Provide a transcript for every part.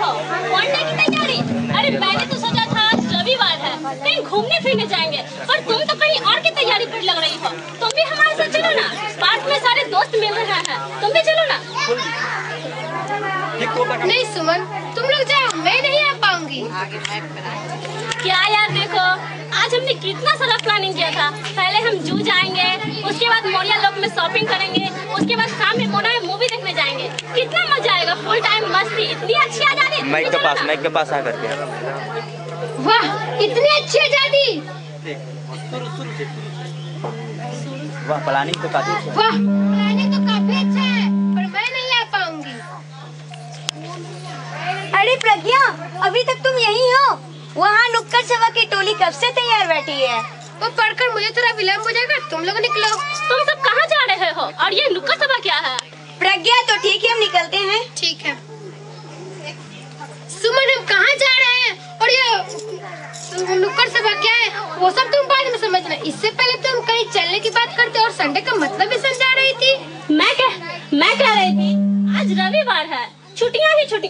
पढ़ने की तैयारी अरे मैंने तो सोचा था आज रविवार है कहीं घूमने फिरने जाएँगे पर तुम तो कहीं और की तैयारी पर लग रही हो तुम भी हमारे साथ चलो ना पार्क में सारे दोस्त मिल रहे हैं तुम भी चलो ना नहीं सुमन तुम लोग जाओ मैं नहीं आ पाऊँगी। क्या यार देखो आज हमने कितना सारा प्लानिंग किया था। शाम में मूवी देखने जाएँगे। कितना मज़ा आएगा फुल टाइम मस्ती इतनी अच्छी आज़ादी। माइक के पास। माइक के पास आ करके वाह इतनी अच्छी आज़ादी। वाह प्लानिंग तो काफ़ी अच्छा वाह प्लानिंग तो काफ़ी अच्छा है पर मैं नहीं आ पाऊँगी। अरे प्रज्ञा अभी तक तुम यही हो। वहाँ नुक्कड़ सभा की टोली कब से तैयार बैठी है? वो पढ़कर मुझे थोड़ा विलम्ब हो जाएगा तुम लोग निकलो। तुम सब कहाँ जा रहे हो? और ये नुक्कड़ सभा क्या है प्रज्ञा तो ठीक है हम निकलते हैं। ठीक है। सुमन हम कहाँ जा रहे हैं? और ये नुक्कड़ सभा क्या है? वो सब तुम बाद में समझना इससे पहले तुम कहीं चलने की बात करते और संडे का मतलब भी समझा रही थी। मैं कह मैं कह रही थी आज रविवार है। छुट्टियाँ ही छुट्टी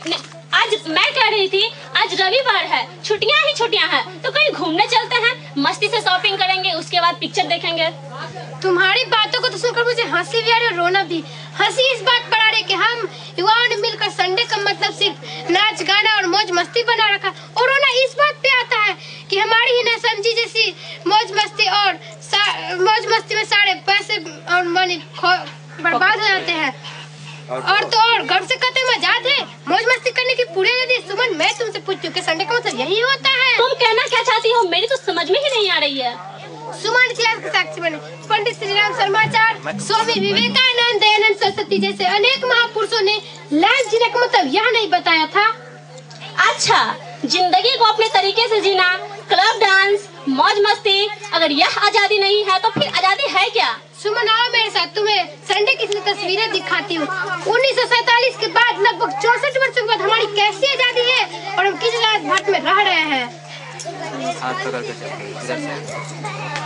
आज मैं कह रही थी आज रविवार है। छुट्टियाँ ही छुट्टियाँ हैं। तो कहीं घूमने चलते हैं मस्ती से शॉपिंग करेंगे उसके बाद पिक्चर देखेंगे। तुम्हारी बातों को तो सुनकर मुझे हँसी भी आ रही और रोना भी। हँसी इस बात पर रही कि हम युवाओं ने मिलकर संडे का मतलब सिर्फ़ नाच गाना और मौज मस्ती बना रखा। और रोना इस बात पे आता है कि हमारी ही ना समझी जैसी मौज मस्ती और मौज मस्ती में सारे पैसे और मनी बर्बाद हो जाते हैं। और तो और गर्व से कहते हैं मज़ाक है। मौज मस्ती करने की पूरी यदि सुमन मैं तुमसे पूछ चुके संडे का मतलब यही होता है? तुम कहना क्या चाहती हो? मेरी तो समझ में ही नहीं आ रही है। सुमन इतिहास के साक्षी बने पंडित श्री राम शर्माचार्य स्वामी विवेकानंद दयानंद सरस्वती जैसे अनेक महापुरुषों ने लाइफ जीने का मतलब यह नहीं बताया था। अच्छा ज़िंदगी को अपने तरीके से जीना क्लब डांस मौज मस्ती अगर यह आज़ादी नहीं है तो फिर आज़ादी है क्या? सुमन आओ मेरे साथ तुम्हें संडे की तस्वीरें दिखाती हूँ। उन्नीस के बाद लगभग चौसठ वर्षों के बाद हमारी कैसी आज़ादी है और हम किस राजघाट में रह रहे हैं हाथ पकड़ के चलते इधर से।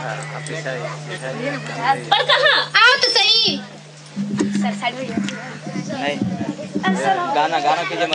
हाँ, आप पीछे आइए, पर कहाँ? आओ तो सही। सर साइड नहीं गाना गाना कीजिए।